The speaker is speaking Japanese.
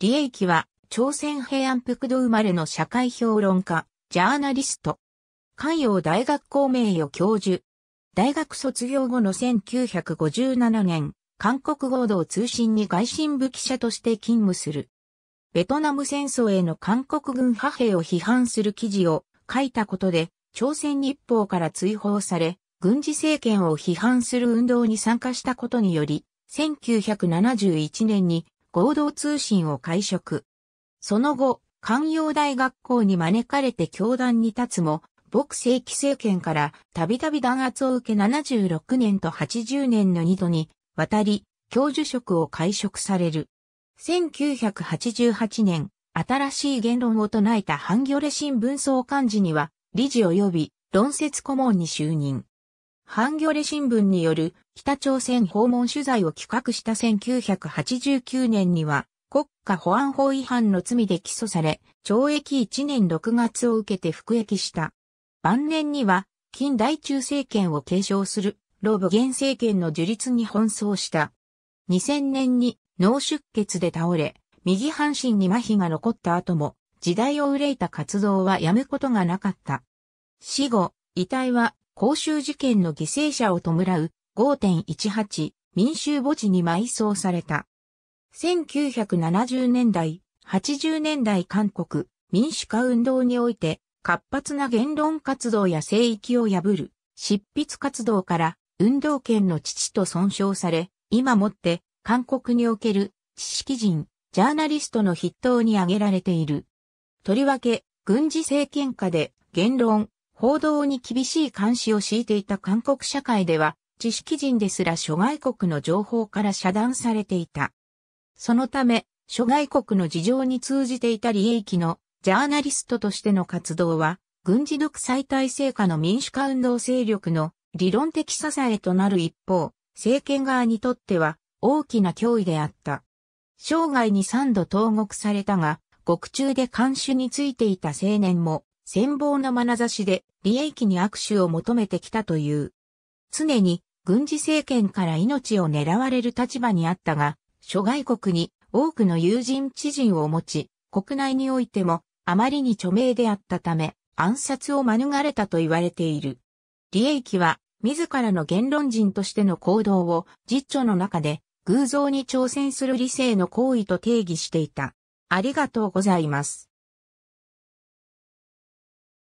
李英気は朝鮮平安北道生まれの社会評論家、ジャーナリスト。関陽大学校名誉教授。大学卒業後の1957年、韓国合同通信に外信部記者として勤務する。ベトナム戦争への韓国軍派兵を批判する記事を書いたことで、朝鮮日報から追放され、軍事政権を批判する運動に参加したことにより、1971年に合同通信を会食。その後、関陽大学校に招かれて教団に立つも、牧正規政権からたびたび弾圧を受け76年と80年の2度に渡り、教授職を解職される。1988年、新しい言論を唱えたハンギョレ新聞総幹事には、理事及び論説顧問に就任。ハンギョレ新聞による北朝鮮訪問取材を企画した1989年には、国家保安法違反の罪で起訴され、懲役1年6月を受けて服役した。晩年には、近代中政権を継承する、ロブ現政権の樹立に奔走した。2000年に脳出血で倒れ、右半身に麻痺が残った後も、時代を憂いた活動はやむことがなかった。死後、遺体は公衆事件の犠牲者を弔う5.18民衆墓地に埋葬された。1970年代、80年代韓国民主化運動において活発な言論活動や聖域を破る執筆活動から運動権の父と尊称され、今もって韓国における知識人、ジャーナリストの筆頭に挙げられている。とりわけ、軍事政権下で言論、報道に厳しい監視を敷いていた韓国社会では、知識人ですら諸外国の情報から遮断されていた。そのため、諸外国の事情に通じていた利益のジャーナリストとしての活動は、軍事独裁体制下の民主化運動勢力の理論的支えとなる一方、政権側にとっては大きな脅威であった。生涯に三度投獄されたが、獄中で監守についていた青年も、戦望の眼差しで利益に握手を求めてきたという。常に軍事政権から命を狙われる立場にあったが、諸外国に多くの友人知人を持ち、国内においてもあまりに著名であったため、暗殺を免れたと言われている。利益は、自らの言論人としての行動を、実著の中で、偶像に挑戦する理性の行為と定義していた。ありがとうございます。